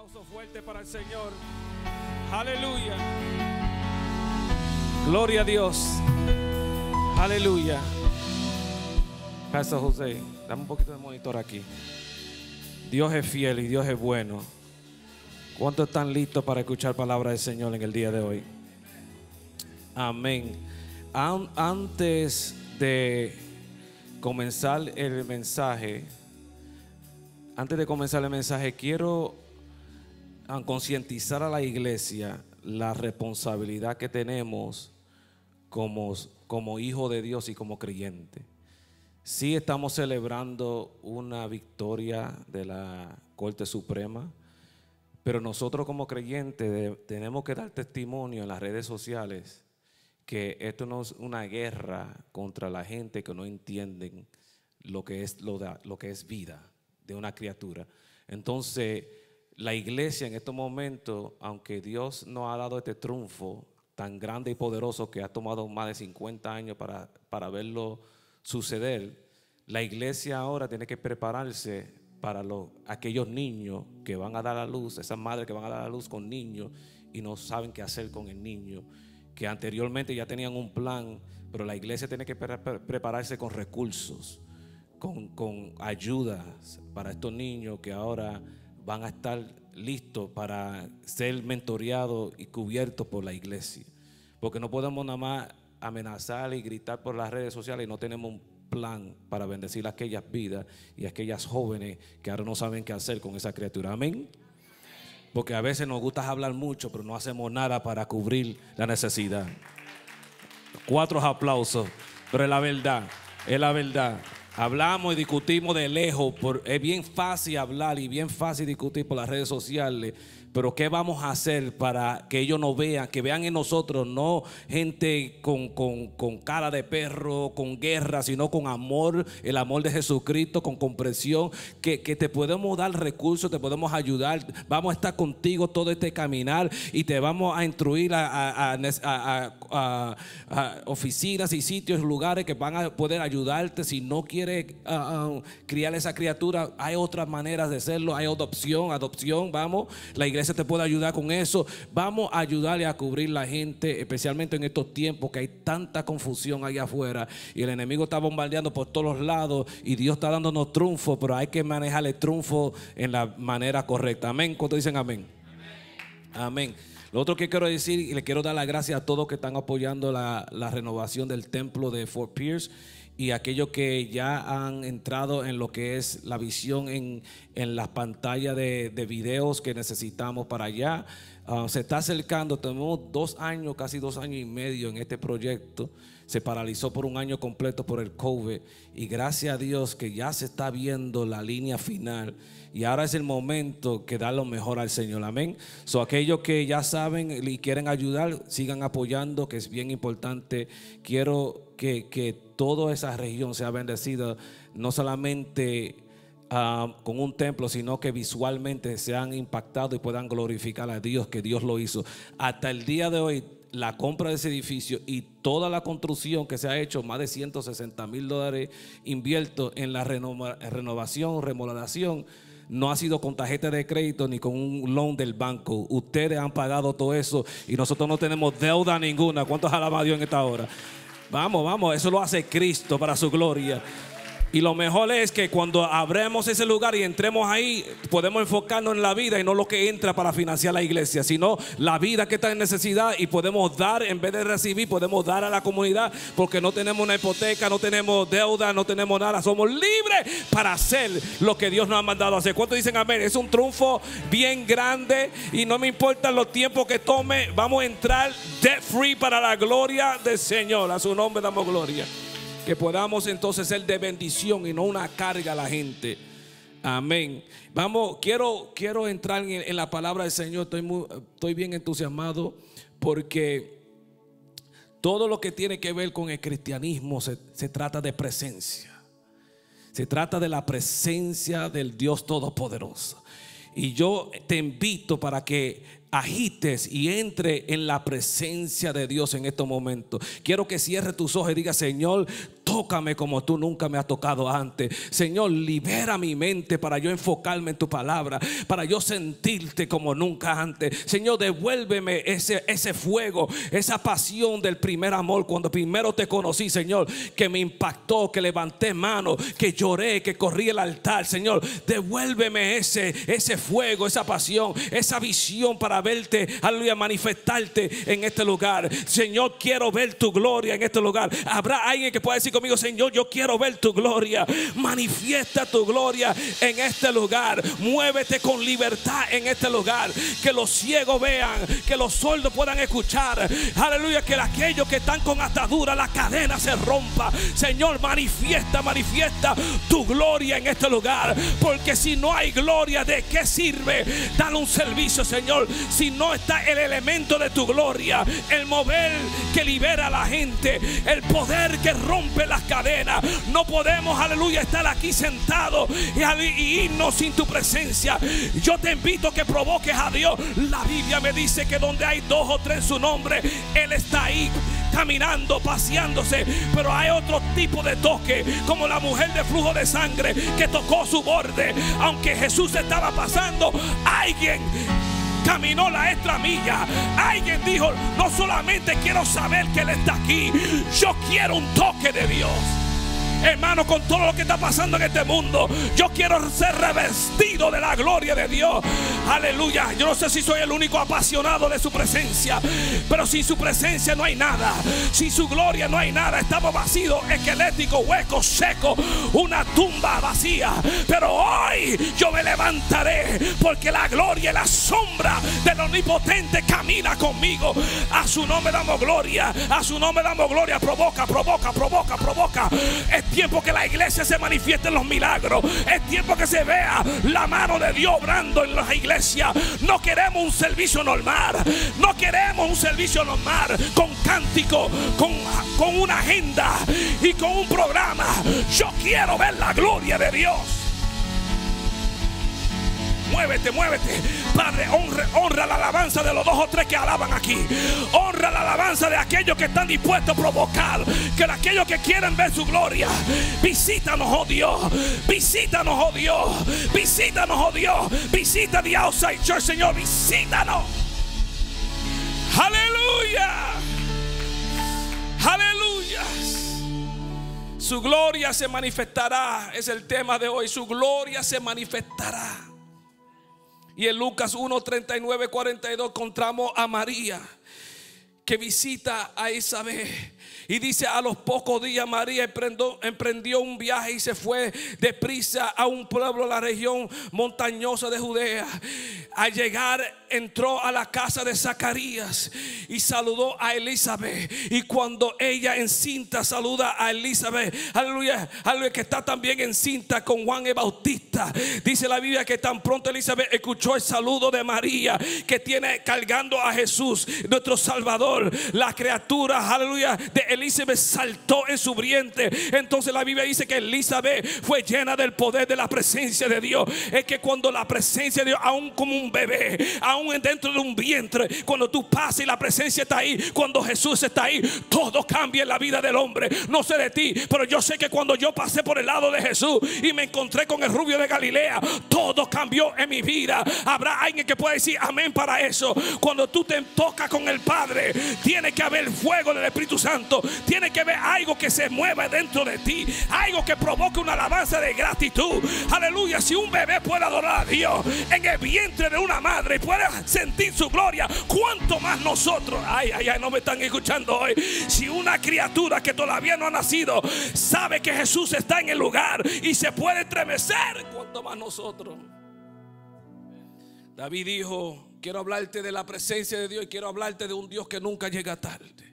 aplauso fuerte para el Señor. Aleluya. Gloria a Dios. Aleluya. Pastor José, dame un poquito de monitor aquí. Dios es fiel y Dios es bueno. ¿Cuántos están listos para escuchar palabra del Señor en el día de hoy? Amén. An- antes de comenzar el mensaje, antes de comenzar el mensaje, quiero ah, concientizar a la iglesia la responsabilidad que tenemos como, como hijo de Dios y como creyente. Sí estamos celebrando una victoria de la Corte Suprema, pero nosotros como creyentes tenemos que dar testimonio en las redes sociales que esto no es una guerra contra la gente que no entienden lo que es, lo lo que es vida de una criatura. Entonces, la iglesia en estos momentos, aunque Dios nos ha dado este triunfo tan grande y poderoso que ha tomado más de 50 años para, para verlo suceder, la iglesia ahora tiene que prepararse para los, aquellos niños que van a dar a luz, esas madres que van a dar a luz con niños y no saben qué hacer con el niño, que anteriormente ya tenían un plan, pero la iglesia tiene que pre- pre- prepararse con recursos, con, con ayudas para estos niños que ahora van a estar listos para ser mentoreados y cubiertos por la iglesia. Porque no podemos nada más amenazar y gritar por las redes sociales y no tenemos un plan para bendecir aquellas vidas y aquellas jóvenes que ahora no saben qué hacer con esa criatura. Amén. Porque a veces nos gusta hablar mucho, pero no hacemos nada para cubrir la necesidad. Cuatro aplausos, pero es la verdad, es la verdad. Hablamos y discutimos de lejos, por- es bien fácil hablar y bien fácil discutir por las redes sociales, pero ¿qué vamos a hacer para que ellos nos vean, que vean en nosotros no gente con, con- con cara de perro, con guerra, sino con amor, el amor de Jesucristo, con comprensión, que, que te podemos dar recursos, te podemos ayudar, vamos a estar contigo todo este caminar y te vamos a instruir a, a- a- a- oficinas y sitios, lugares que van a poder ayudarte si no quieres ah, ah, criar esa criatura. Hay otras maneras de hacerlo, hay adopción, adopción, vamos, la iglesia te puede ayudar con eso. Vamos a ayudarle a cubrir la gente, especialmente en estos tiempos que hay tanta confusión allá afuera y el enemigo está bombardeando por todos los lados y Dios está dándonos triunfo, pero hay que manejar el triunfo en la manera correcta. Amén. ¿Cuántos dicen amén? Amén. Lo otro que quiero decir, y le quiero dar las gracias a todos que están apoyando la, la renovación del templo de Fort Pierce y aquellos que ya han entrado en lo que es la visión en, en las pantallas de, de videos que necesitamos para allá. Ah, se está acercando, tenemos dos años, casi dos años y medio en este proyecto. Se paralizó por un año completo por el COVID y gracias a Dios que ya se está viendo la línea final y ahora es el momento que da lo mejor al Señor. Amén. So, aquellos que ya saben y quieren ayudar, sigan apoyando, que es bien importante. Quiero que, que toda esa región sea bendecida, no solamente ah, con un templo, sino que visualmente sean impactados y puedan glorificar a Dios, que Dios lo hizo. Hasta el día de hoy, la compra de ese edificio y toda la construcción que se ha hecho, más de 160 mil dólares invierto en la renova- renovación, remodelación, no ha sido con tarjeta de crédito ni con un loan del banco. Ustedes han pagado todo eso y nosotros no tenemos deuda ninguna. ¿Cuántos alaban a Dios en esta hora? Vamos, vamos, eso lo hace Cristo para su gloria. Y lo mejor es que cuando abremos ese lugar y entremos ahí, podemos enfocarnos en la vida y no lo que entra para financiar la iglesia, sino la vida que está en necesidad y podemos dar en vez de recibir, podemos dar a la comunidad porque no tenemos una hipoteca, no tenemos deuda, no tenemos nada, somos libres para hacer lo que Dios nos ha mandado hacer. ¿Cuántos dicen amén? Es un triunfo bien grande y no me importan los tiempos que tome, vamos a entrar debt free para la gloria del Señor. A su nombre damos gloria que podamos entonces ser de bendición y no una carga a la gente. Amén. Vamos, quiero, quiero entrar en, la palabra del Señor. Estoy, muy- estoy bien entusiasmado porque todo lo que tiene que ver con el cristianismo se, se trata de presencia. Se trata de la presencia del Dios Todopoderoso. Y yo te invito para que agites y entre en la presencia de Dios en estos momentos. Quiero que cierre tus ojos y diga, Señor, tócame como tú nunca me has tocado antes. Señor, libera mi mente para yo enfocarme en tu palabra, para yo sentirte como nunca antes. Señor, devuélveme ese, ese fuego, esa pasión del primer amor cuando primero te conocí, Señor, que me impactó, que levanté mano, que lloré, que corrí el altar. Señor, devuélveme ese, ese fuego, esa pasión, esa visión para verte, aleluya, manifestarte en este lugar. Señor, quiero ver tu gloria en este lugar. Habrá alguien que pueda decir conmigo, Señor, yo quiero ver tu gloria. Manifiesta tu gloria en este lugar. Muévete con libertad en este lugar. Que los ciegos vean, que los sordos puedan escuchar. Aleluya, que aquellos que están con atadura, la cadena se rompa. Señor, manifiesta, manifiesta tu gloria en este lugar. Porque si no hay gloria, ¿de qué sirve dar un servicio, Señor? Si no está el elemento de tu gloria, el mover que libera a la gente, el poder que rompe las cadenas. No podemos, aleluya, estar aquí sentados y, irnos sin tu presencia. Yo te invito que provoques a Dios. La Biblia me dice que donde hay dos o tres su nombre, Él está ahí caminando, paseándose. Pero hay otro tipo de toque, como la mujer de flujo de sangre que tocó su borde. Aunque Jesús estaba pasando, alguien caminó la extra milla. Alguien dijo, no solamente quiero saber que Él está aquí, yo quiero un toque de Dios. Hermano, con todo lo que está pasando en este mundo, yo quiero ser revestido de la gloria de Dios. Aleluya. Yo no sé si soy el único apasionado de su presencia, pero sin su presencia no hay nada. Sin su gloria no hay nada. Estamos vacíos, esqueléticos, huecos, secos, una tumba vacía. Pero hoy yo me levantaré porque la gloria y la sombra del omnipotente camina conmigo. A su nombre damos gloria. A su nombre damos gloria. Provoca, provoca, provoca, provoca tiempo que la iglesia se manifieste en los milagros. Es tiempo que se vea la mano de Dios obrando en la iglesia. No queremos un servicio normal. No queremos un servicio normal con cántico, con, con una agenda y con un programa. Yo quiero ver la gloria de Dios. Muévete, muévete. Padre, honra, honra la alabanza de los dos o tres que alaban aquí. Honra la alabanza de aquellos que están dispuestos a provocar. Que de aquellos que quieren ver su gloria. Visítanos, oh Dios. Visítanos, oh Dios. Visítanos, oh Dios. Visita the outside church, Señor. Visítanos. Aleluya. Aleluya. Su gloria se manifestará. Es el tema de hoy. Su gloria se manifestará. Y en Lucas 1, 39, 42 encontramos a María que visita a Isabel. Y dice, a los pocos días María emprendió, un viaje y se fue deprisa a un pueblo de la región montañosa de Judea. Al llegar entró a la casa de Zacarías y saludó a Elizabeth. Y cuando ella encinta saluda a Elizabeth, aleluya, aleluya, que está también encinta con Juan el Bautista. Dice la Biblia que tan pronto Elizabeth escuchó el saludo de María, que tiene cargando a Jesús, nuestro Salvador, la criatura, aleluya, de Elizabeth saltó en su vientre. Entonces la Biblia dice que Elizabeth fue llena del poder de la presencia de Dios. Es que cuando la presencia de Dios, aún como un bebé, aún dentro de un vientre, cuando tú pasas y la presencia está ahí, cuando Jesús está ahí, todo cambia en la vida del hombre. No sé de ti, pero yo sé que cuando yo pasé por el lado de Jesús y me encontré con el rubio de Galilea, todo cambió en mi vida. Habrá alguien que pueda decir amén para eso. Cuando tú te tocas con el Padre, tiene que haber fuego del Espíritu Santo, tiene que haber algo que se mueva dentro de ti, algo que provoque una alabanza de gratitud. Aleluya, si un bebé puede adorar a Dios en el vientre de una madre, puede sentir su gloria, cuanto más nosotros. Ay, ay, ay, no me están escuchando hoy. Si una criatura que todavía no ha nacido sabe que Jesús está en el lugar y se puede estremecer, cuanto más nosotros. David dijo, quiero hablarte de la presencia de Dios y quiero hablarte de un Dios que nunca llega tarde.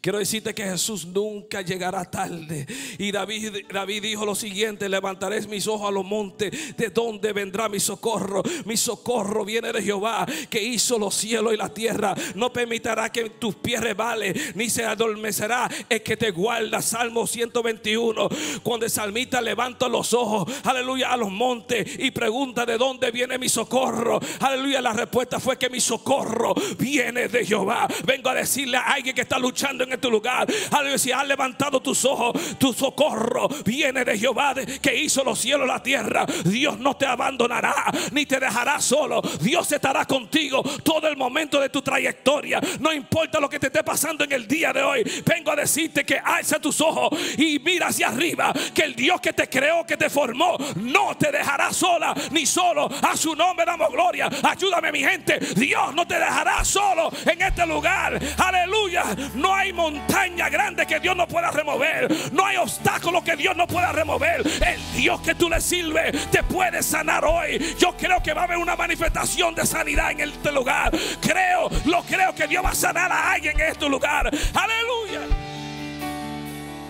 Quiero decirte que Jesús nunca llegará tarde. Y David, dijo lo siguiente, levantaré mis ojos a los montes, de donde vendrá mi socorro. Mi socorro viene de Jehová, que hizo los cielos y la tierra. No permitirá que tus pies rebalen, ni se adormecerá el que te guarda. Salmo 121. Cuando el salmista levanta los ojos, aleluya, a los montes y pregunta de dónde viene mi socorro. Aleluya, la respuesta fue que mi socorro viene de Jehová. Vengo a decirle a alguien que está luchando en en este lugar. Aleluya, si has levantado tus ojos, tu socorro viene de Jehová que hizo los cielos y la tierra. Dios no te abandonará ni te dejará solo. Dios estará contigo todo el momento de tu trayectoria. No importa lo que te esté pasando en el día de hoy. Vengo a decirte que alza tus ojos y mira hacia arriba. Que el Dios que te creó, que te formó, no te dejará sola ni solo. A su nombre damos gloria. Ayúdame mi gente. Dios no te dejará solo en este lugar. Aleluya. No hay montaña grande que Dios no pueda remover. No hay obstáculo que Dios no pueda remover. El Dios que tú le sirves te puede sanar hoy. Yo creo que va a haber una manifestación de sanidad en este lugar. Creo, lo creo que Dios va a sanar a alguien en este lugar. Aleluya.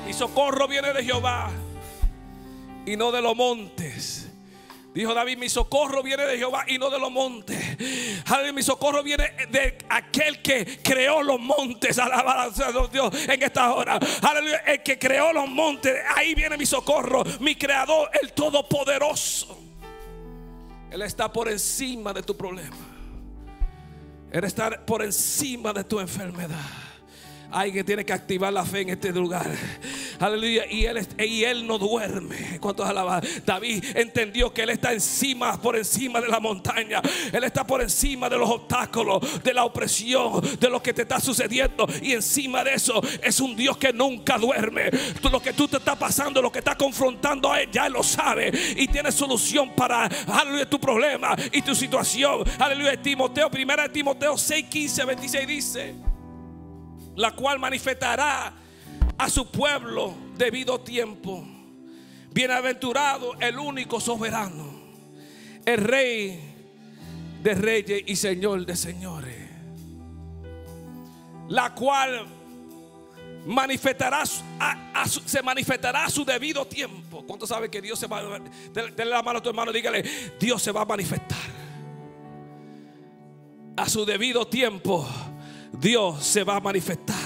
Mi socorro viene de Jehová y no de los montes. Dijo David, mi socorro viene de Jehová y no de los montes. Mi socorro viene de aquel que creó los montes. Alabado sea Dios en esta hora. Aleluya, el que creó los montes. Ahí viene mi socorro. Mi creador, el todopoderoso. Él está por encima de tu problema. Él está por encima de tu enfermedad. Alguien tiene que activar la fe en este lugar. Aleluya. Y él, no duerme. ¿Cuántos alaban? David entendió que él está encima, por encima de la montaña. Él está por encima de los obstáculos, de la opresión, de lo que te está sucediendo. Y encima de eso es un Dios que nunca duerme. Lo que tú te está pasando, lo que está confrontando a él, ya él lo sabe. Y tiene solución para, aleluya, tu problema y tu situación. Aleluya. Timoteo, primera de Timoteo 6, 15, 26 dice la cual manifestará a su pueblo debido tiempo. Bienaventurado el único soberano, el rey de reyes y señor de señores, la cual manifestará se manifestará a su debido tiempo. ¿Cuánto sabe que Dios se va a Denle la mano a tu hermano, dígale, Dios se va a manifestar a su debido tiempo. Dios se va a manifestar.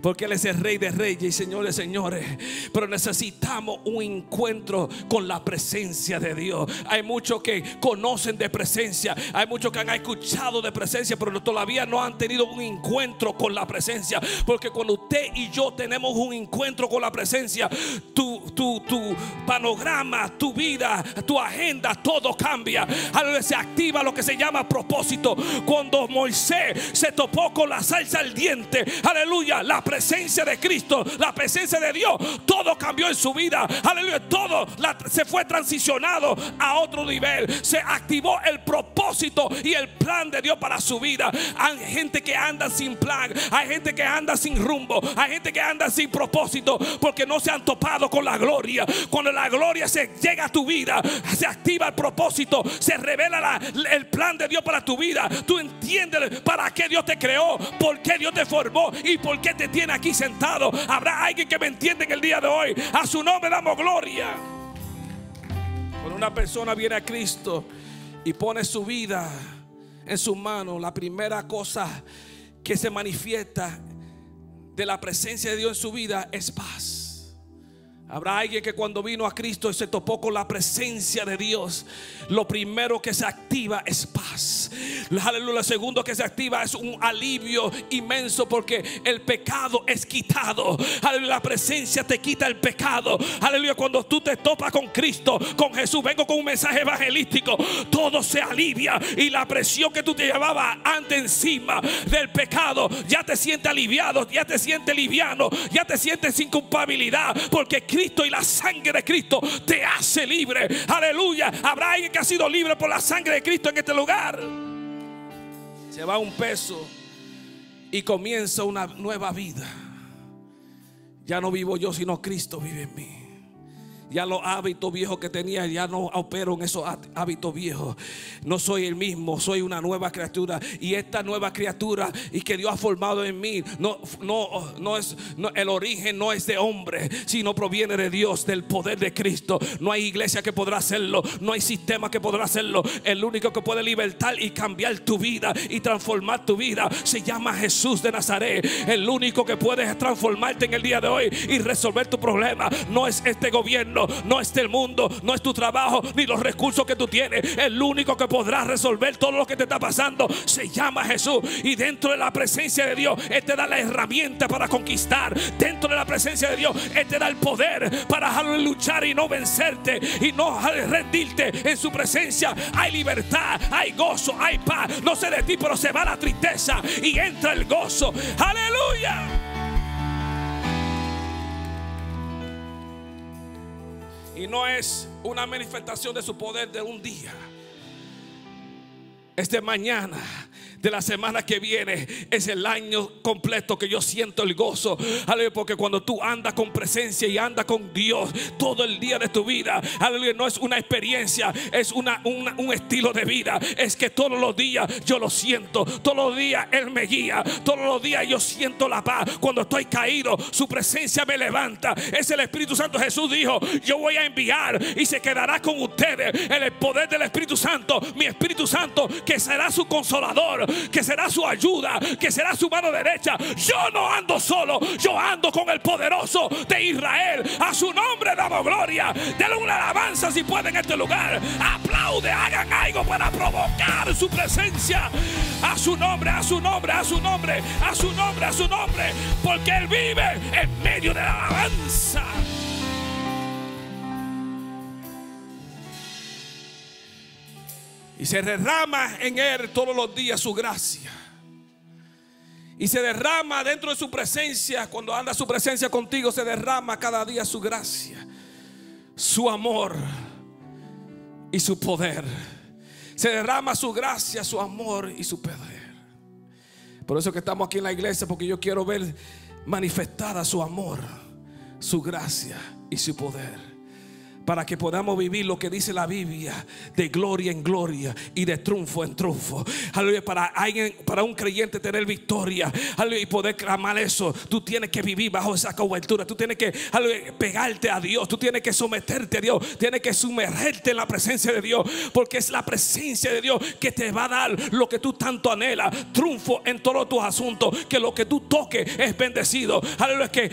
Porque Él es el Rey de Reyes y Señor de Señores. Pero necesitamos un encuentro con la presencia de Dios. Hay muchos que conocen de presencia. Hay muchos que han escuchado de presencia, pero todavía no han tenido un encuentro con la presencia. Porque cuando usted y yo tenemos un encuentro con la presencia, tu, tu, tu panorama, tu vida, tu agenda, todo cambia. Se activa lo que se llama propósito. Cuando Moisés se topó con la salsa al diente, aleluya, la presencia de Cristo, la presencia de Dios, todo cambió en su vida. Aleluya, todo se fue transicionado a otro nivel. Se activó el propósito y el plan de Dios para su vida. Hay gente que anda sin plan, hay gente que anda sin rumbo, hay gente que anda sin propósito porque no se han topado con la gloria. Cuando la gloria se llega a tu vida, se activa el propósito, se revela el plan de Dios para tu vida. Tú entiendes para qué Dios te creó, por qué Dios te formó y por qué te tiene aquí sentado, habrá alguien que me entiende en el día de hoy. A su nombre damos gloria. Cuando una persona viene a Cristo y pone su vida en sus manos, la primera cosa que se manifiesta de la presencia de Dios en su vida es paz. Habrá alguien que cuando vino a Cristo y se topó con la presencia de Dios, lo primero que se activa es paz. Aleluya, lo segundo que se activa es un alivio inmenso porque el pecado es quitado. Aleluya, la presencia te quita el pecado. Aleluya, cuando tú te topas con Cristo, con Jesús, vengo con un mensaje evangelístico, todo se alivia y la presión que tú te llevabas antes encima del pecado, ya te sientes aliviado, ya te sientes liviano, ya te sientes sin culpabilidad porque Cristo Cristo y la sangre de Cristo te hace libre. Aleluya. Habrá alguien que ha sido libre por la sangre de Cristo en este lugar. Se va un peso y comienza una nueva vida. Ya no vivo yo, sino Cristo vive en mí. Ya los hábitos viejos que tenía ya no opero en esos hábitos viejos. No soy el mismo, soy una nueva criatura. Y esta nueva criatura y que Dios ha formado en mí, no, no, no es, el origen no es de hombre, sino proviene de Dios, del poder de Cristo. No hay iglesia que podrá hacerlo, no hay sistema que podrá hacerlo. El único que puede libertar y cambiar tu vida y transformar tu vida se llama Jesús de Nazaret. El único que puede transformarte en el día de hoy y resolver tu problema no es este gobierno no es del mundo, no es tu trabajo, ni los recursos que tú tienes. El único que podrá resolver todo lo que te está pasando se llama Jesús. Y dentro de la presencia de Dios, Él te da la herramienta para conquistar. Dentro de la presencia de Dios, Él te da el poder para luchar y no vencerte y no rendirte en su presencia. Hay libertad, hay gozo, hay paz. No sé de ti, pero se va la tristeza y entra el gozo. Aleluya. Y no es una manifestación de su poder de un día. Es de mañana de la semana que viene es el año completo que yo siento el gozo. Aleluya, porque cuando tú andas con presencia y andas con Dios todo el día de tu vida, aleluya, no es una experiencia, es una, un estilo de vida. Es que todos los días yo lo siento, todos los días Él me guía, todos los días yo siento la paz. Cuando estoy caído, su presencia me levanta. Es el Espíritu Santo. Jesús dijo: Yo voy a enviar y se quedará con ustedes en el poder del Espíritu Santo, mi Espíritu Santo, que será su consolador que será su ayuda, que será su mano derecha. Yo no ando solo, yo ando con el poderoso de Israel. A su nombre damos gloria. Denle una alabanza si pueden en este lugar. Aplaude, hagan algo para provocar su presencia. A su nombre, a su nombre, a su nombre, a su nombre, a su nombre. Porque Él vive en medio de la alabanza. Y se derrama en Él todos los días su gracia. Y se derrama dentro de su presencia, cuando anda su presencia contigo, se derrama cada día su gracia, su amor y su poder. Se derrama su gracia, su amor y su poder. Por eso que estamos aquí en la iglesia, porque yo quiero ver manifestada su amor, su gracia y su poder para que podamos vivir lo que dice la Biblia de gloria en gloria y de triunfo en triunfo. Aleluya, para alguien, para un creyente tener victoria, y poder clamar eso, tú tienes que vivir bajo esa cobertura, tú tienes que pegarte a Dios, tú tienes que someterte a Dios, tienes que sumergerte en la presencia de Dios, porque es la presencia de Dios que te va a dar lo que tú tanto anhelas, triunfo en todos tus asuntos, que lo que tú toques es bendecido. Aleluya, que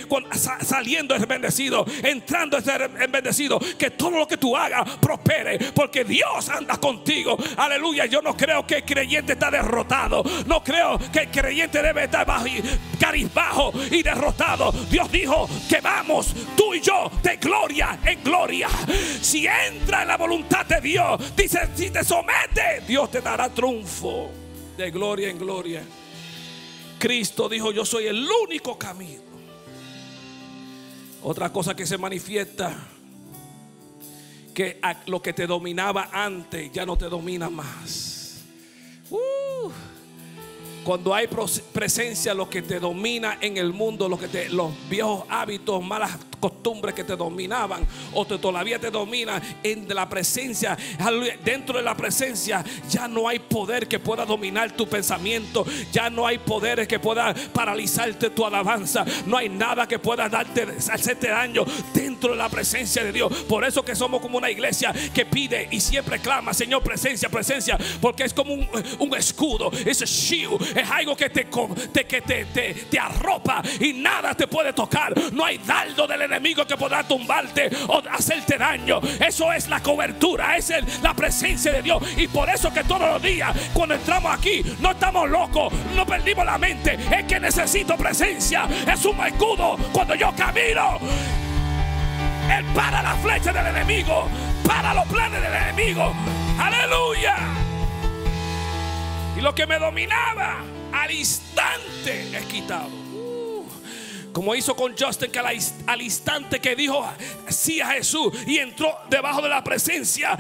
saliendo es bendecido, entrando es bendecido, que todo lo que tú hagas prospere, porque Dios anda contigo. Aleluya. Yo no creo que el creyente está derrotado. No creo que el creyente debe estar bajo, y derrotado. Dios dijo que vamos, tú y yo, de gloria en gloria. Si entra en la voluntad de Dios, dice, si te somete, Dios te dará triunfo de gloria en gloria. Cristo dijo, yo soy el único camino. Otra cosa que se manifiesta que lo que te dominaba antes ya no te domina más. Uh. Cuando hay presencia, lo que te domina en el mundo, lo que te, los viejos hábitos, malas costumbres que te dominaban o te, todavía te dominan en la presencia, dentro de la presencia ya no hay poder que pueda dominar tu pensamiento, ya no hay poderes que pueda paralizarte tu alabanza, no hay nada que pueda darte, hacerte daño dentro de la presencia de Dios. Por eso que somos como una iglesia que pide y siempre clama, Señor, presencia, presencia, porque es como un, escudo, es shield, es algo que te, que te, te, te arropa y nada te puede tocar, no hay dardo del enemigo que podrá tumbarte o hacerte daño. Eso es la cobertura, es la presencia de Dios. Y por eso que todos los días, cuando entramos aquí, no estamos locos, no perdimos la mente. Es que necesito presencia. Es un escudo. Cuando yo camino, Él para la flecha del enemigo, para los planes del enemigo. Aleluya. Y lo que me dominaba al instante es quitado. Como hizo con Justin, que al, instante que dijo sí a Jesús y entró debajo de la presencia,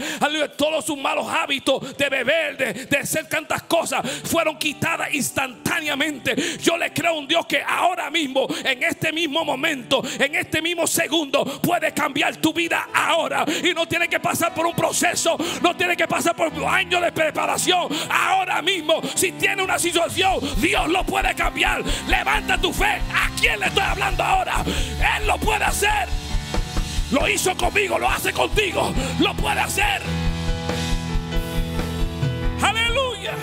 todos sus malos hábitos de beber, de, hacer tantas cosas, fueron quitadas instantáneamente. Yo le creo a un Dios que ahora mismo, en este mismo momento, en este mismo segundo, puede cambiar tu vida ahora. Y no tiene que pasar por un proceso, no tiene que pasar por años de preparación. Ahora mismo, si tiene una situación, Dios lo puede cambiar. Levanta tu fe. ¿A quién le estoy hablando ahora, Él lo puede hacer. Lo hizo conmigo, lo hace contigo, lo puede hacer. Aleluya.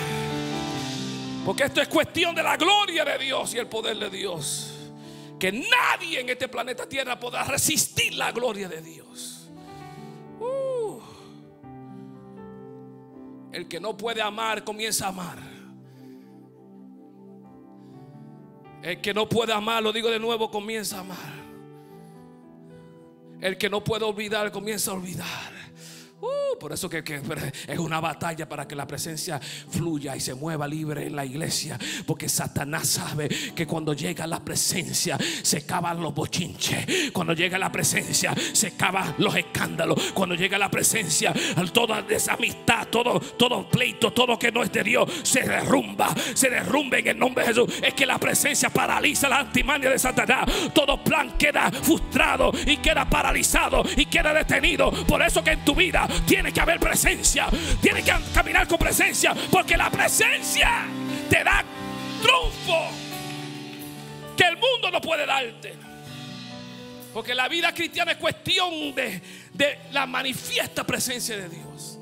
Porque esto es cuestión de la gloria de Dios y el poder de Dios. Que nadie en este planeta Tierra podrá resistir la gloria de Dios. Uh. El que no puede amar comienza a amar. El que no puede amar, lo digo de nuevo, comienza a amar. El que no puede olvidar comienza a olvidar. Uh, por eso que, es una batalla para que la presencia fluya y se mueva libre en la iglesia. Porque Satanás sabe que cuando llega la presencia se cavan los bochinches. Cuando llega la presencia se cavan los escándalos. Cuando llega la presencia, toda desamistad, todo, todo pleito, todo que no es de Dios se derrumba. Se derrumba en el nombre de Jesús. Es que la presencia paraliza la antimania de Satanás. Todo plan queda frustrado y queda paralizado y queda detenido. Por eso que en tu vida tiene que haber presencia. Tiene que caminar con presencia. Porque la presencia te da triunfo que el mundo no puede darte. Porque la vida cristiana es cuestión de, de la manifiesta presencia de Dios.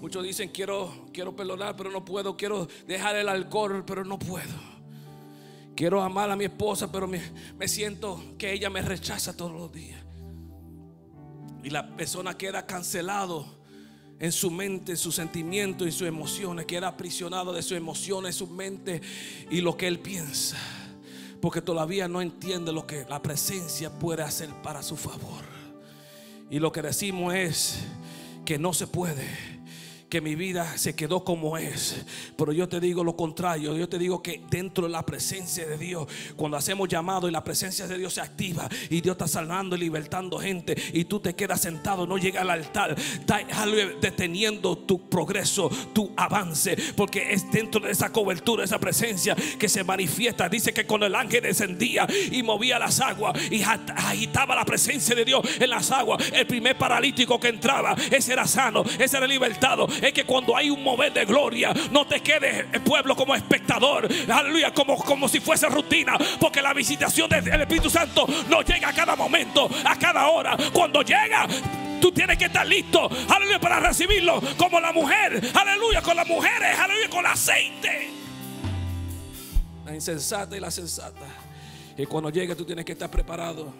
Muchos dicen quiero, quiero perdonar, pero no puedo. Quiero dejar el alcohol, pero no puedo. Quiero amar a mi esposa, pero me, me siento que ella me rechaza todos los días. Y la persona queda cancelado en su mente, en sus sentimientos y sus emociones. Queda aprisionado de sus emociones, su mente y lo que él piensa. Porque todavía no entiende lo que la presencia puede hacer para su favor. Y lo que decimos es que no se puede que mi vida se quedó como es. Pero yo te digo lo contrario. Yo te digo que dentro de la presencia de Dios, cuando hacemos llamado y la presencia de Dios se activa y Dios está salvando y libertando gente y tú te quedas sentado, no llega al altar, está deteniendo tu progreso, tu avance, porque es dentro de esa cobertura, esa presencia que se manifiesta. Dice que cuando el ángel descendía y movía las aguas y agitaba la presencia de Dios en las aguas, el primer paralítico que entraba, ese era sano, ese era libertado es que cuando hay un mover de gloria, no te quedes el pueblo como espectador, aleluya, como, como si fuese rutina, porque la visitación del Espíritu Santo no llega a cada momento, a cada hora. Cuando llega, Tú tienes que estar listo, aleluya, para recibirlo como la mujer, aleluya, con las mujeres, aleluya, con aceite. La insensata y la sensata. Y cuando llegue tú tienes que estar preparado.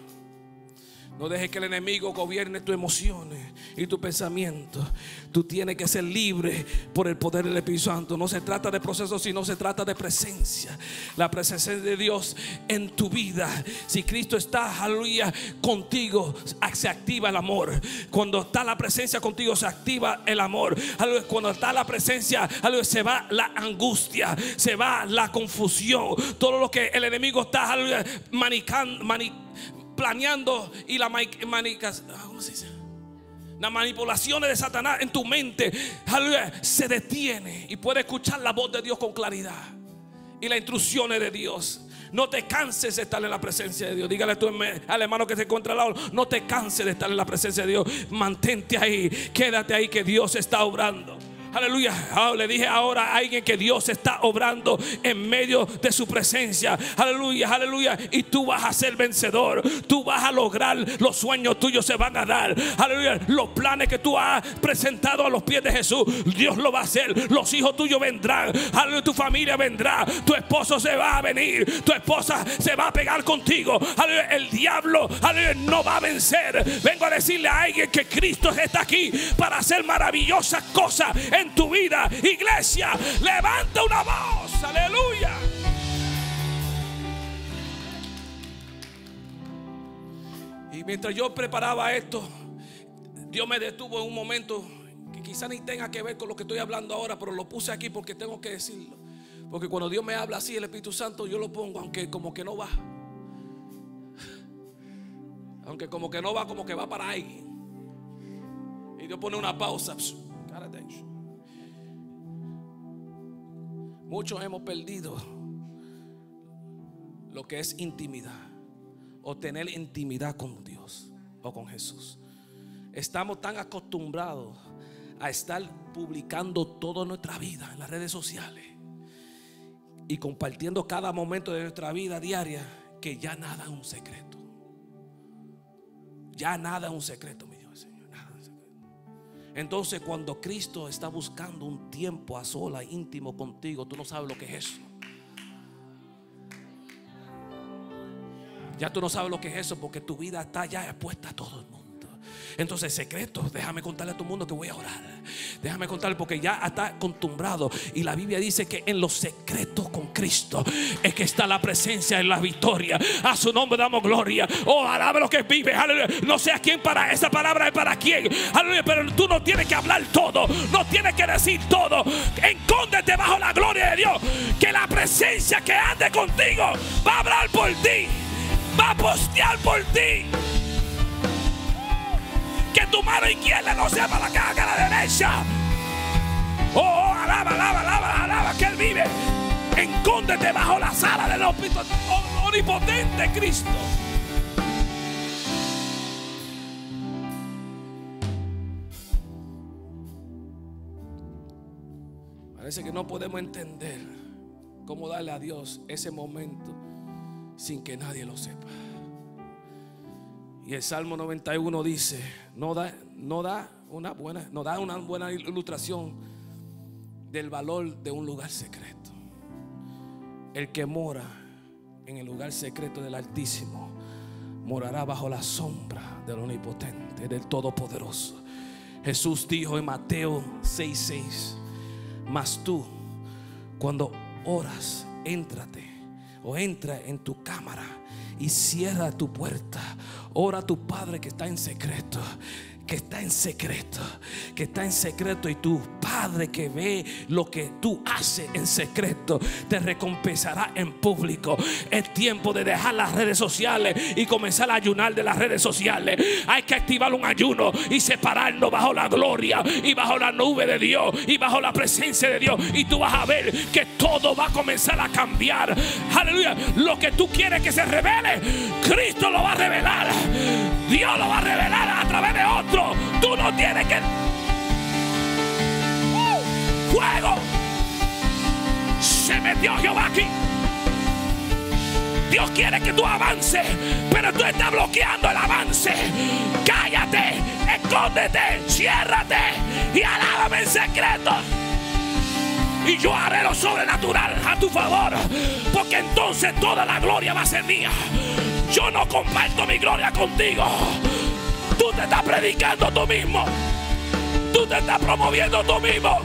No dejes que el enemigo gobierne tus emociones y tu pensamiento. Tú tienes que ser libre por el poder del Espíritu Santo. No se trata de procesos, sino se trata de presencia. La presencia de Dios en tu vida. Si Cristo está, aleluya, contigo, se activa el amor. Cuando está la presencia contigo, se activa el amor. Cuando está la presencia, se va la angustia, se va la confusión. Todo lo que el enemigo está, manicando, planeando y la ah, ¿cómo se dice? Las manipulaciones de Satanás en tu mente se detiene y puede escuchar la voz de Dios con claridad y las instrucciones de Dios. No te canses de estar en la presencia de Dios. Dígale tú al hermano que se encuentra al lado. No te canses de estar en la presencia de Dios. Mantente ahí. Quédate ahí que Dios está obrando. Aleluya. Ah, le dije ahora a alguien que Dios está obrando en medio de su presencia. Aleluya, aleluya. Y tú vas a ser vencedor. Tú vas a lograr los sueños tuyos se van a dar. Aleluya. Los planes que tú has presentado a los pies de Jesús, Dios lo va a hacer. Los hijos tuyos vendrán. Aleluya. Tu familia vendrá. Tu esposo se va a venir. Tu esposa se va a pegar contigo. Aleluya. El diablo, aleluya, no va a vencer. Vengo a decirle a alguien que Cristo está aquí para hacer maravillosas cosas en tu vida. Iglesia, levanta una voz. Aleluya. Y mientras yo preparaba esto, Dios me detuvo en un momento que quizá ni tenga que ver con lo que estoy hablando ahora, pero lo puse aquí porque tengo que decirlo. Porque cuando Dios me habla así, el Espíritu Santo, yo lo pongo, aunque como que no va. Aunque como que no va, como que va para ahí. Y Dios pone una pausa. Muchos hemos perdido lo que es intimidad o tener intimidad con Dios o con Jesús. Estamos tan acostumbrados a estar publicando toda nuestra vida en las redes sociales y compartiendo cada momento de nuestra vida diaria que ya nada es un secreto. Ya nada es un secreto, entonces cuando Cristo está buscando un tiempo a sola, íntimo contigo, tú no sabes lo que es eso. Ya tú no sabes lo que es eso porque tu vida está ya expuesta a todo el mundo. Entonces, secreto, déjame contarle a tu mundo que voy a orar. Déjame contarle porque ya está acostumbrado. Y la Biblia dice que en los secretos con Cristo es que está la presencia en la victoria. A su nombre damos gloria. Oh, alaba lo que vive. Aleluya. No sé a quién para esa palabra es para quién. Aleluya. Pero tú no tienes que hablar todo. No tienes que decir todo. Encóndete bajo la gloria de Dios. Que la presencia que ande contigo va a hablar por ti. Va a postear por ti que tu mano izquierda no sea para la a la derecha. Oh, oh, alaba, alaba, alaba, alaba, que Él vive. Encóndete bajo la sala del omnipotente Cristo. Parece que no podemos entender cómo darle a Dios ese momento sin que nadie lo sepa. Y el Salmo 91 dice, no da, no da una buena, no da una buena ilustración del valor de un lugar secreto. El que mora en el lugar secreto del Altísimo morará bajo la sombra del Omnipotente, del Todopoderoso. Jesús dijo en Mateo 6:6, mas tú, cuando oras, éntrate o entra en tu cámara y cierra tu puerta. Ora a tu Padre que está en secreto que está en secreto, que está en secreto y tu Padre que ve lo que tú haces en secreto, te recompensará en público. Es tiempo de dejar las redes sociales y comenzar a ayunar de las redes sociales. Hay que activar un ayuno y separarnos bajo la gloria y bajo la nube de Dios y bajo la presencia de Dios. Y tú vas a ver que todo va a comenzar a cambiar. Aleluya. Lo que tú quieres que se revele, Cristo lo va a revelar. Dios lo va a revelar a través de otro. Tú no tienes que... ¡Fuego! Se metió Jehová aquí. Dios quiere que tú avances, pero tú estás bloqueando el avance. Cállate, escóndete, ciérrate y alábame en secreto. Y yo haré lo sobrenatural a tu favor, porque entonces toda la gloria va a ser mía. Yo no comparto mi gloria contigo. Tú te estás predicando tú mismo. Tú te estás promoviendo tú mismo.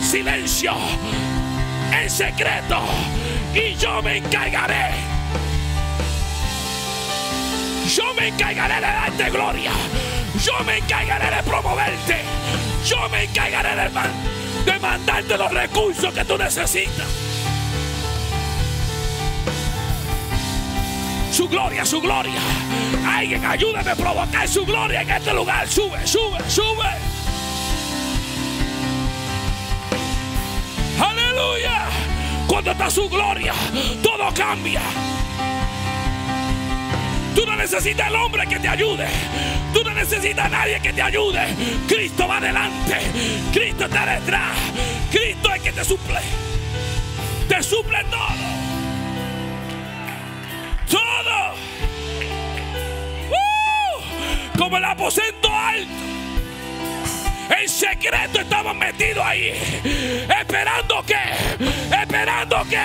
Silencio. En secreto. Y yo me encargaré. Yo me encargaré de darte gloria. Yo me encargaré de promoverte. Yo me encargaré de, de mandarte los recursos que tú necesitas. Su gloria, su gloria. Alguien ayúdame a provocar su gloria en este lugar. Sube, sube, sube. Aleluya. Cuando está su gloria, todo cambia. Tú no necesitas el hombre que te ayude. Tú no necesitas a nadie que te ayude. Cristo va adelante. Cristo está detrás. Cristo es que te suple. Te suple todo todo. Uh, como el aposento alto. En secreto estamos metidos ahí. Esperando que, esperando que,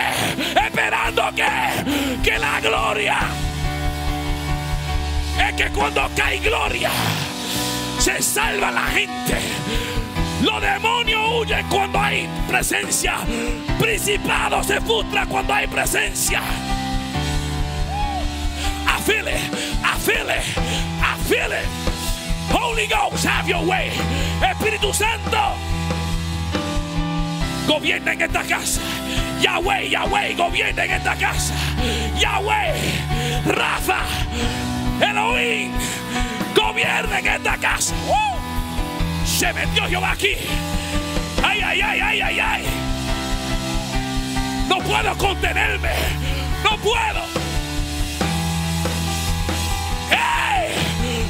esperando que, que la gloria. Que cuando cae gloria, se salva la gente. Los demonios huyen cuando hay presencia. Principados se frustran cuando hay presencia. I feel it. I feel it. Holy Ghost, have your way. Espíritu Santo, gobierna en esta casa. Yahweh, Yahweh, gobierna en esta casa. Yahweh, Rafa, Elohim, gobierna en esta casa. Se metió Jehová aquí. Ay, ay, ay, ay, ay, ay. No puedo contenerme. No puedo.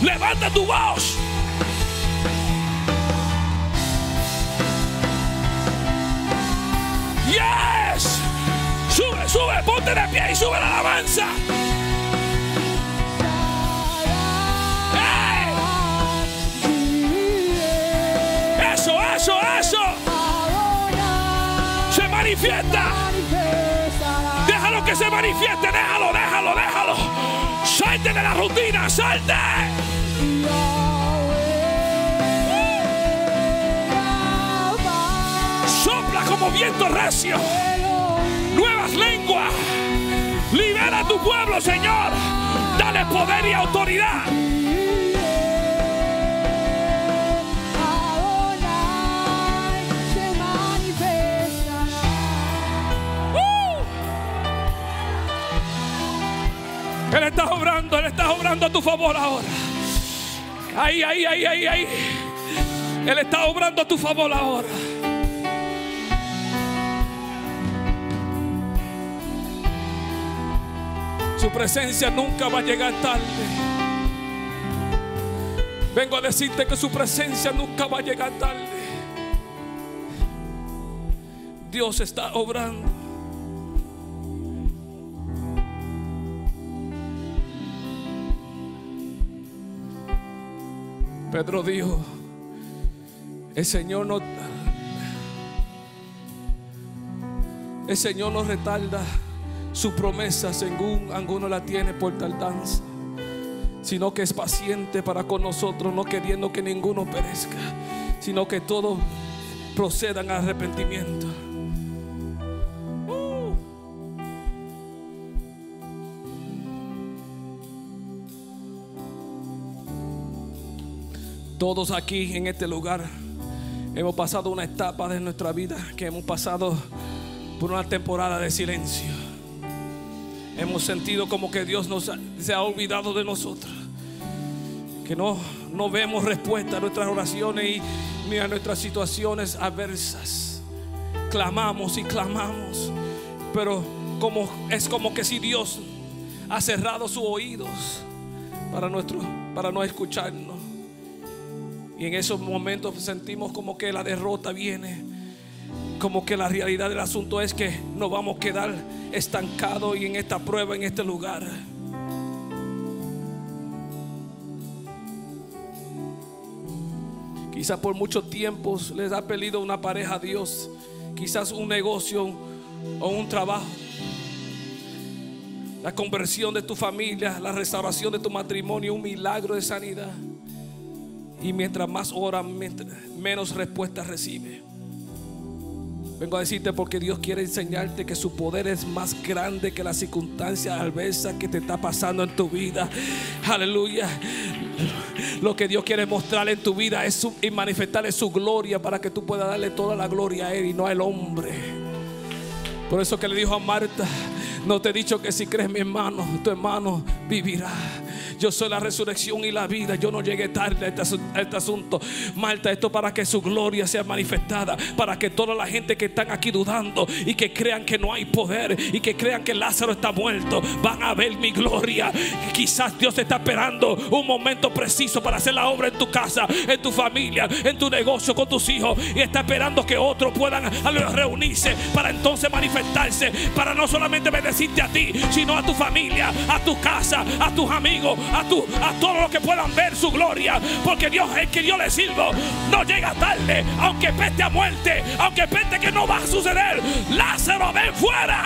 Levanta tu voz. Yes. Sube, sube, ponte de pie y sube la alabanza. eso, eso. Se manifiesta. Déjalo que se manifieste, déjalo, déjalo, déjalo. Salte de la rutina, salte. Sopla como viento recio. Nuevas lenguas. Libera a tu pueblo, Señor. Dale poder y autoridad. Él está obrando, Él está obrando a tu favor ahora. Ahí, ahí, ahí, ahí, ahí. Él está obrando a tu favor ahora. Su presencia nunca va a llegar tarde. Vengo a decirte que su presencia nunca va a llegar tarde. Dios está obrando. Pedro dijo, el Señor no el Señor no retarda su promesa según alguno la tiene por tardanza, sino que es paciente para con nosotros, no queriendo que ninguno perezca, sino que todos procedan al arrepentimiento. Todos aquí en este lugar hemos pasado una etapa de nuestra vida que hemos pasado por una temporada de silencio. Hemos sentido como que Dios nos ha- se ha olvidado de nosotros. Que no, no vemos respuesta a nuestras oraciones y ni a nuestras situaciones adversas. Clamamos y clamamos. Pero como, es como que si Dios ha cerrado sus oídos para, nuestro, para no escucharnos. Y en esos momentos sentimos como que la derrota viene. Como que la realidad del asunto es que nos vamos a quedar estancados y en esta prueba, en este lugar. Quizás por mucho tiempo les ha pedido una pareja a Dios. Quizás un negocio o un trabajo. La conversión de tu familia, la restauración de tu matrimonio, un milagro de sanidad. Y mientras más ora, menos respuestas recibe. Vengo a decirte porque Dios quiere enseñarte que su poder es más grande que las circunstancias adversas que te está pasando en tu vida. Aleluya. Lo que Dios quiere mostrar en tu vida es su, y manifestarle su gloria para que tú puedas darle toda la gloria a Él y no al hombre. Por eso que le dijo a Marta, no te he dicho que si crees mi hermano, tu hermano vivirá. Yo soy la resurrección y la vida. Yo no llegué tarde a este, a este asunto. Marta, esto para que su gloria sea manifestada. Para que toda la gente que están aquí dudando y que crean que no hay poder y que crean que Lázaro está muerto, van a ver mi gloria. Quizás Dios está esperando un momento preciso para hacer la obra en tu casa, en tu familia, en tu negocio, con tus hijos. Y está esperando que otros puedan reunirse para entonces manifestarse. Para no solamente bendecirte a ti, sino a tu familia, a tu casa, a tus amigos, a, tu, a todos los que puedan ver su gloria. Porque Dios es que yo le sirvo. No llega tarde, aunque peste a muerte, aunque peste que no va a suceder. Lázaro, ven fuera.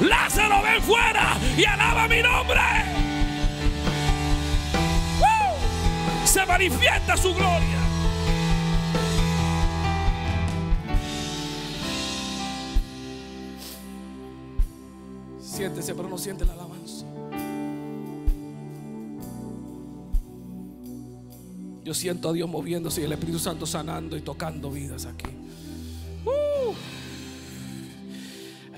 Lázaro, ven fuera y alaba mi nombre. Se manifiesta su gloria. Siéntese, pero no siente la alabanza. Yo siento a Dios moviéndose y el Espíritu Santo sanando y tocando vidas aquí. Uh.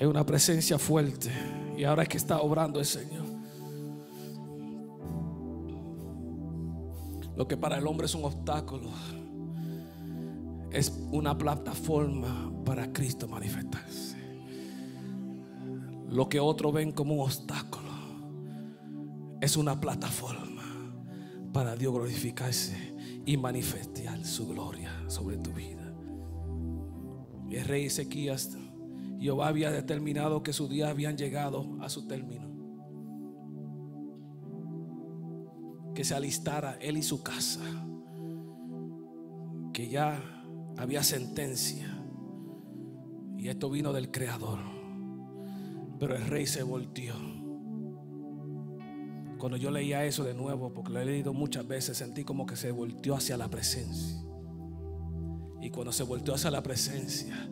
Hay una presencia fuerte y ahora es que está obrando el Señor. Lo que para el hombre es un obstáculo es una plataforma para Cristo manifestarse. Lo que otros ven como un obstáculo es una plataforma para Dios glorificarse y manifestar su gloria sobre tu vida. El rey Ezequías, Jehová había determinado que sus días habían llegado a su término. Que se alistara él y su casa. Que ya había sentencia. Y esto vino del Creador. Pero el rey se volteó. Cuando yo leía eso de nuevo, porque lo he leído muchas veces, sentí como que se volteó hacia la presencia. Y cuando se volteó hacia la presencia,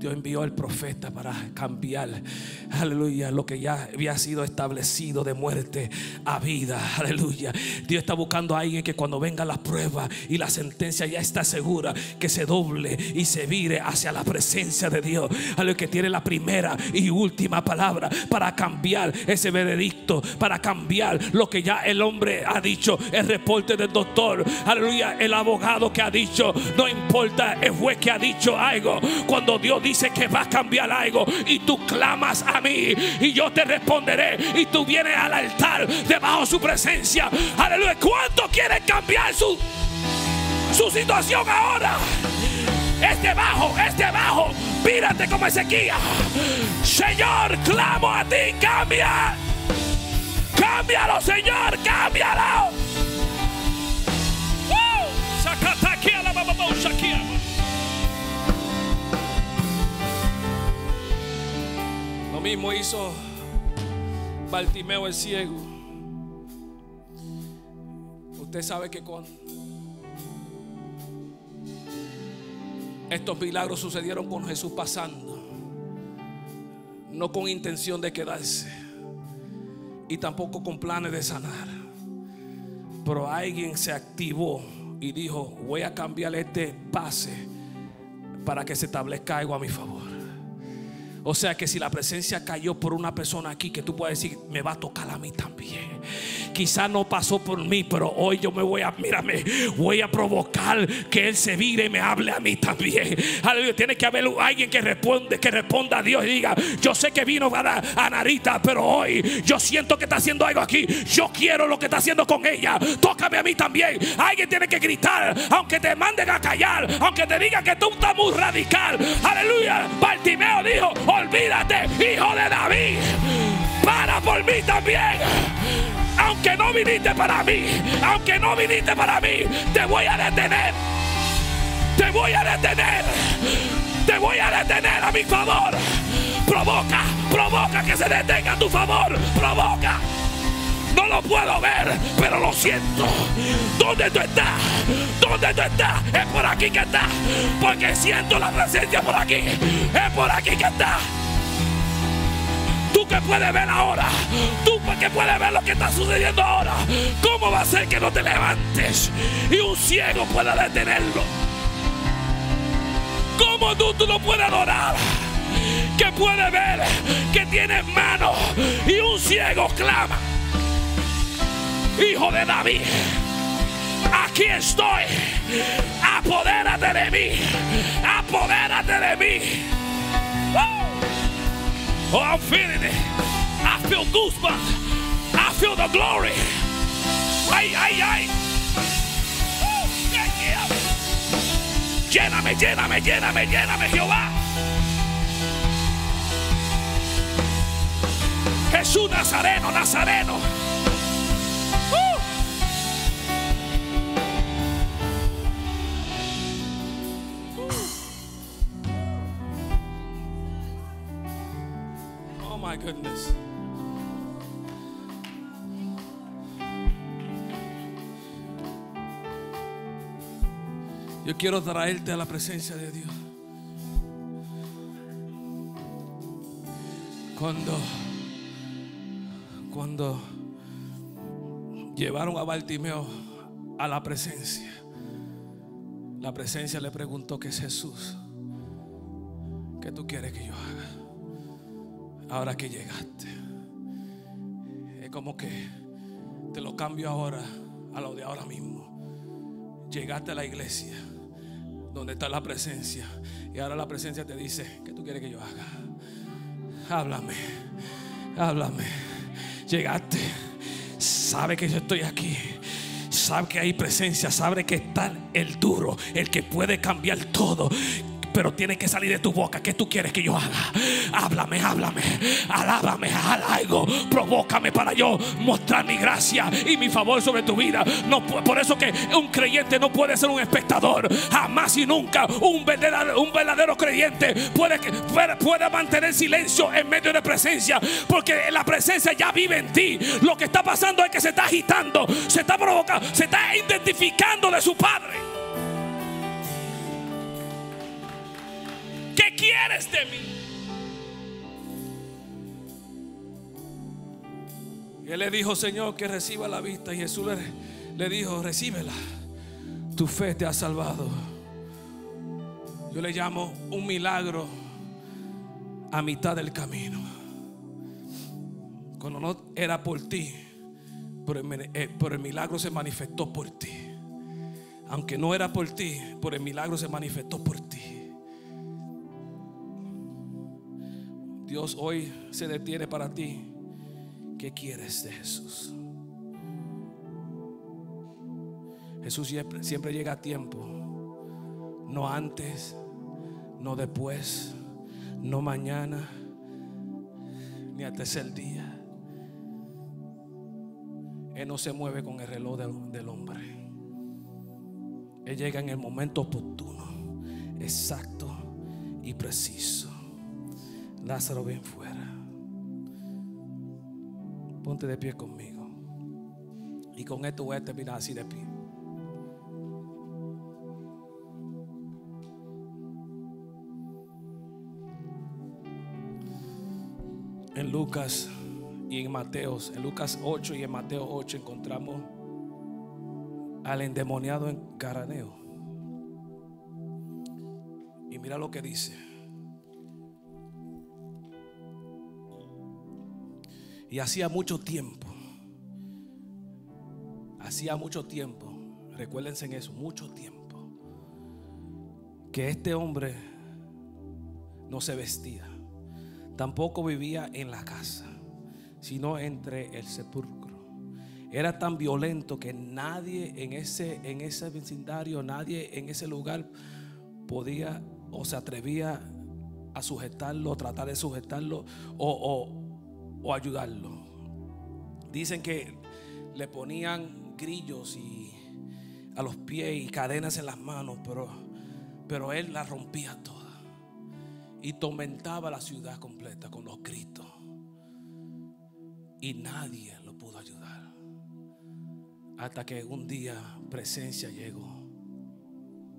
Dios envió al profeta para cambiar, aleluya, lo que ya había sido establecido de muerte a vida, aleluya. Dios está buscando a alguien que cuando venga la prueba y la sentencia ya está segura, que se doble y se vire hacia la presencia de Dios, aleluya, que tiene la primera y última palabra para cambiar ese veredicto, para cambiar lo que ya el hombre ha dicho, el reporte del doctor, aleluya, el abogado que ha dicho, no importa el juez que ha dicho algo, cuando Dios dice que va a cambiar algo y tú clamas a mí y yo te responderé y tú vienes al altar debajo de su presencia, aleluya, ¿cuánto quiere cambiar su, su situación ahora? Este bajo, este bajo, mírate como Ezequiel. Señor, clamo a ti, cambia. Cámbialo, Señor, cámbialo. ¡Woo! Mismo hizo Bartimeo el ciego. Usted sabe que con estos milagros sucedieron con Jesús pasando, no con intención de quedarse y tampoco con planes de sanar. Pero alguien se activó y dijo, voy a cambiar este pase para que se establezca algo a mi favor. O sea que si la presencia cayó por una persona aquí, que tú puedes decir, me va a tocar a mí también. Quizá no pasó por mí, pero hoy yo me voy a, mírame, voy a provocar que Él se vire y me hable a mí también. Aleluya. Tiene que haber alguien que responde, que responda a Dios y diga, yo sé que vino a, a Narita, pero hoy yo siento que está haciendo algo aquí. Yo quiero lo que está haciendo con ella. Tócame a mí también. Alguien tiene que gritar, aunque te manden a callar, aunque te digan que tú estás muy radical. Aleluya. Bartimeo dijo, olvídate, hijo de David. Para por mí también. Aunque no viniste para mí, aunque no viniste para mí, te voy a detener. Te voy a detener. Te voy a detener a mi favor. Provoca, provoca que se detenga a tu favor. Provoca. No lo puedo ver, pero lo siento. ¿Dónde tú estás? ¿Dónde tú estás? Es por aquí que estás. Porque siento la presencia por aquí. Es por aquí que estás. Tú que puedes ver ahora, tú que puedes ver lo que está sucediendo ahora, ¿cómo va a ser que no te levantes y un ciego pueda detenerlo? ¿Cómo tú, tú no puedes adorar? Que puede ver que tienes manos y un ciego clama. Hijo de David, aquí estoy. Apodérate de mí. Apodérate de mí. Woo! Oh, I'm feeling it. I feel goosebumps. I feel the glory. Ay, ay, ay. Oh, thank you. Lléname, lléname, lléname, lléname, Jehová. Jesús Nazareno, Nazareno. Yo quiero traerte a la presencia de Dios. Cuando cuando llevaron a Bartimeo a la presencia, la presencia le preguntó que es Jesús. ¿Qué tú quieres que yo haga? Ahora que llegaste. Es como que te lo cambio ahora a lo de ahora mismo. Llegaste a la iglesia donde está la presencia y ahora la presencia te dice, ¿qué tú quieres que yo haga? Háblame, háblame. Llegaste, sabe que yo estoy aquí. Sabe que hay presencia, sabe que está el duro, el que puede cambiar todo. Pero tiene que salir de tu boca. ¿Qué tú quieres que yo haga? Háblame, háblame, alábame, algo. Provócame para yo mostrar mi gracia y mi favor sobre tu vida. No, por eso que un creyente no puede ser un espectador. Jamás y nunca un verdadero, un verdadero creyente puede, puede mantener silencio en medio de presencia. Porque la presencia ya vive en ti. Lo que está pasando es que se está agitando, se está provocando, se está identificando de su Padre. ¿Qué quieres de mí? Y él le dijo, Señor, que reciba la vista. Y Jesús le, dijo, recíbela. Tu fe te ha salvado. Yo le llamo un milagro a mitad del camino. Cuando no era por ti, pero el, eh, pero el milagro se manifestó por ti. Aunque no era por ti, por el milagro se manifestó por ti. Dios hoy se detiene para ti. ¿Qué quieres de Jesús? Jesús siempre, llega a tiempo. No antes, no después, no mañana, ni al tercer día. Él no se mueve con el reloj del, del hombre. Él llega en el momento oportuno, exacto y preciso. Lázaro, ven fuera. Ponte de pie conmigo. Y con esto voy a terminar así de pie. En Lucas y en Mateos, en Lucas 8 y en Mateo 8 encontramos al endemoniado en Caraneo. Y mira lo que dice. Y hacía mucho tiempo, hacía mucho tiempo, recuérdense en eso, mucho tiempo, que este hombre no se vestía, tampoco vivía en la casa, sino entre el sepulcro. Era tan violento que nadie en ese, en ese vecindario, nadie en ese lugar podía o se atrevía a sujetarlo, tratar de sujetarlo o, o o ayudarlo. Dicen que le ponían grillos y a los pies y cadenas en las manos, pero, pero él la rompía toda y tormentaba la ciudad completa con los gritos. Y nadie lo pudo ayudar. Hasta que un día presencia llegó.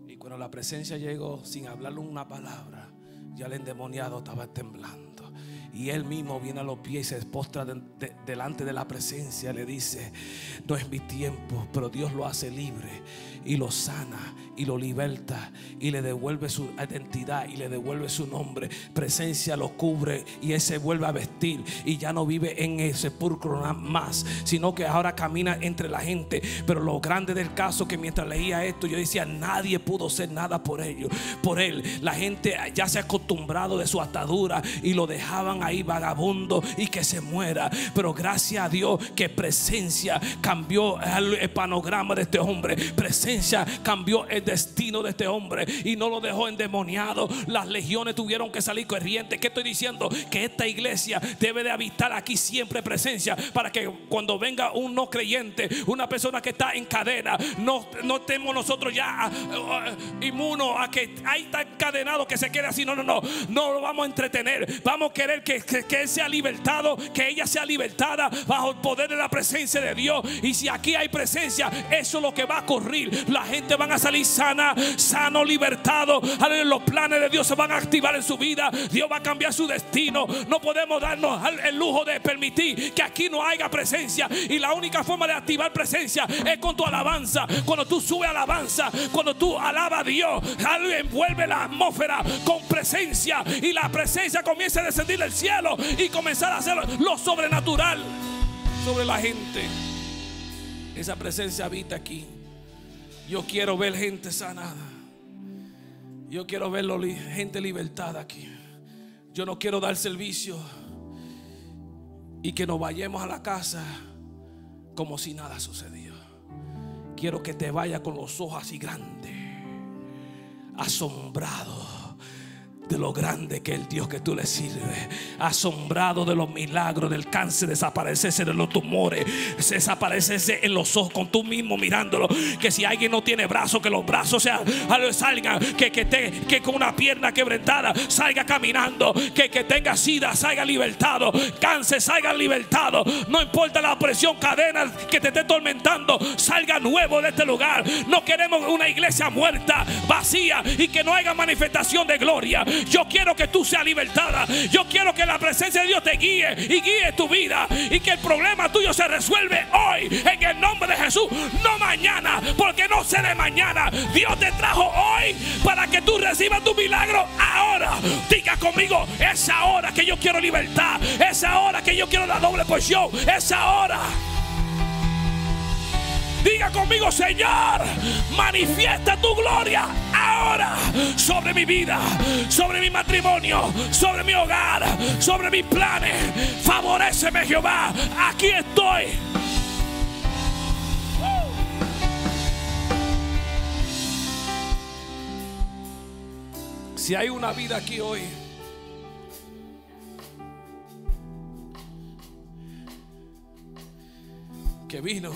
Y cuando la presencia llegó, sin hablarle una palabra, ya el endemoniado estaba temblando. Y él mismo viene a los pies y se postra de- de- delante de la presencia. Le dice, no es mi tiempo, pero Dios lo hace libre y lo sana y lo liberta y le devuelve su identidad y le devuelve su nombre. Presencia lo cubre y él se vuelve a vestir y ya no vive en el sepulcro más, sino que ahora camina entre la gente. Pero lo grande del caso que mientras leía esto yo decía, nadie pudo hacer nada por ello, por él. La gente ya se ha acostumbrado de su atadura y lo dejaban ahí vagabundo y que se muera. Pero gracias a Dios que presencia cambió el panorama de este hombre. Presencia cambió el destino de este hombre y no lo dejó endemoniado. Las legiones tuvieron que salir corrientes. ¿Qué estoy diciendo? Que esta iglesia debe de habitar aquí siempre presencia para que cuando venga un no creyente, una persona que está en cadena, no, no estemos nosotros ya ah, ah, inmunos a que ahí está encadenado que se quede así. No, no, no. No lo vamos a entretener. Vamos a querer que, que- que él sea libertado, que ella sea libertada bajo el poder de la presencia de Dios. Y si aquí hay presencia, eso es lo que va a ocurrir. La gente van a salir sana, sano, libertado. Los planes de Dios se van a activar en su vida. Dios va a cambiar su destino. No podemos darnos el lujo de permitir que aquí no haya presencia. Y la única forma de activar presencia es con tu alabanza. Cuando tú subes alabanza, cuando tú alabas a Dios, envuelve la atmósfera con presencia. Y la presencia comienza a descender del cielo y comenzar a hacer lo sobrenatural sobre la gente. Esa presencia habita aquí. Yo quiero ver gente sanada. Yo quiero ver gente libertada aquí. Yo no quiero dar servicio y que nos vayamos a la casa como si nada sucedió. Quiero que te vayas con los ojos así grandes, asombrado de lo grande que el Dios que tú le sirves, asombrado de los milagros, del cáncer, desaparecerse de los tumores, desaparecerse en los ojos con tú mismo mirándolo. Que si alguien no tiene brazos, que los brazos sean, salgan, que, que, te- que con una pierna quebrantada salga caminando, que, que tenga sida, salga libertado, cáncer, salga libertado. No importa la presión, cadena que te esté tormentando, salga nuevo de este lugar. No queremos una iglesia muerta, vacía y que no haya manifestación de gloria. Yo quiero que tú seas libertada. Yo quiero que la presencia de Dios te guíe y guíe tu vida. Y que el problema tuyo se resuelve hoy en el nombre de Jesús. No mañana, porque no será mañana. Dios te trajo hoy para que tú recibas tu milagro ahora. Diga conmigo, es ahora que yo quiero libertad. Es ahora que yo quiero la doble porción. Es ahora. Diga conmigo, Señor, manifiesta tu gloria ahora sobre mi vida, sobre mi matrimonio, sobre mi hogar, sobre mis planes. Favoreceme, Jehová. Aquí estoy. Si hay una vida aquí hoy que vino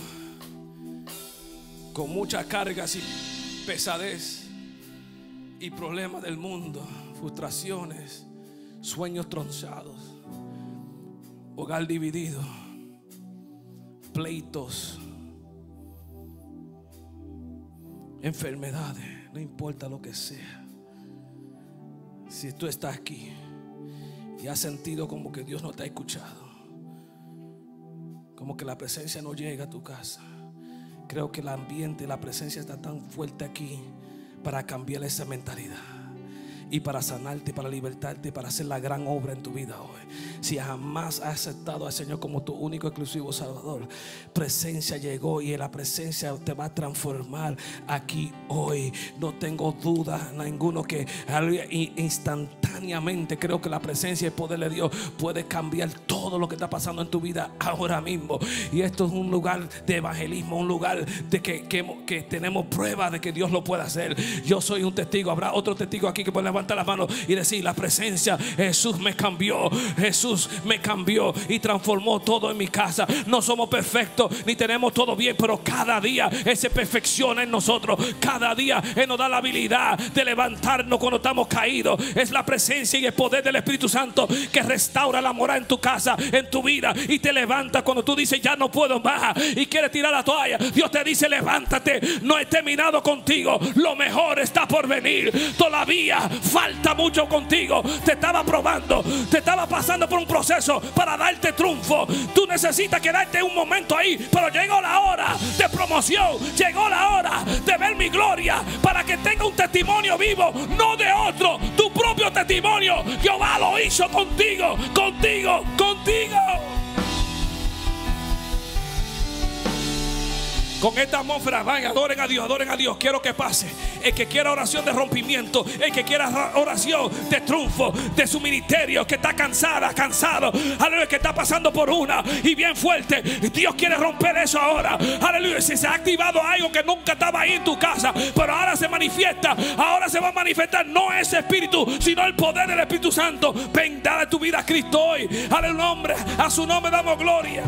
con muchas cargas y pesadez y problemas del mundo, frustraciones, sueños tronchados, hogar dividido, pleitos, enfermedades, no importa lo que sea. Si tú estás aquí y has sentido como que Dios no te ha escuchado, como que la presencia no llega a tu casa, creo que el ambiente, la presencia está tan fuerte aquí para cambiar esa mentalidad y para sanarte, para libertarte, para hacer la gran obra en tu vida hoy. Si jamás has aceptado al Señor como tu único exclusivo Salvador, presencia llegó y la presencia te va a transformar aquí hoy. No tengo duda ninguno que instantáneamente creo que la presencia y el poder de Dios puede cambiar todo lo que está pasando en tu vida ahora mismo. Y esto es un lugar de evangelismo, un lugar de que, que- que tenemos pruebas de que Dios lo puede hacer. Yo soy un testigo. Habrá otro testigo aquí que puede levantar las manos y decir: La presencia, Jesús me cambió. Jesús me cambió y transformó todo en mi casa. No somos perfectos ni tenemos todo bien, pero cada día Él se perfecciona en nosotros. Cada día Él nos da la habilidad de levantarnos cuando estamos caídos. Es la presencia y el poder del Espíritu Santo que restaura la morada en tu casa, en tu vida y te levanta cuando tú dices ya no puedo más y quieres tirar la toalla. Dios te dice levántate, no he terminado contigo, lo mejor está por venir. Todavía falta mucho contigo. Te estaba probando, te estaba pasando por un proceso para darte triunfo. Tú necesitas quedarte un momento ahí, pero llegó la hora de promoción, llegó la hora de ver mi gloria para que tenga un testimonio vivo, no de otro, tu propio testimonio. Jehová lo hizo contigo, contigo, contigo. Con esta atmósfera, vayan, adoren a Dios, adoren a Dios. Quiero que pase. El que quiera oración de rompimiento, el que quiera ra- oración de triunfo de su ministerio, que está cansada, cansado, aleluya, que está pasando por una y bien fuerte. Dios quiere romper eso ahora. Aleluya, si se ha activado algo que nunca estaba ahí en tu casa, pero ahora se manifiesta, ahora se va a manifestar no ese espíritu, sino el poder del Espíritu Santo. Ven, dale tu vida a Cristo hoy. Aleluya, a su nombre damos gloria.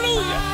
Hallelujah.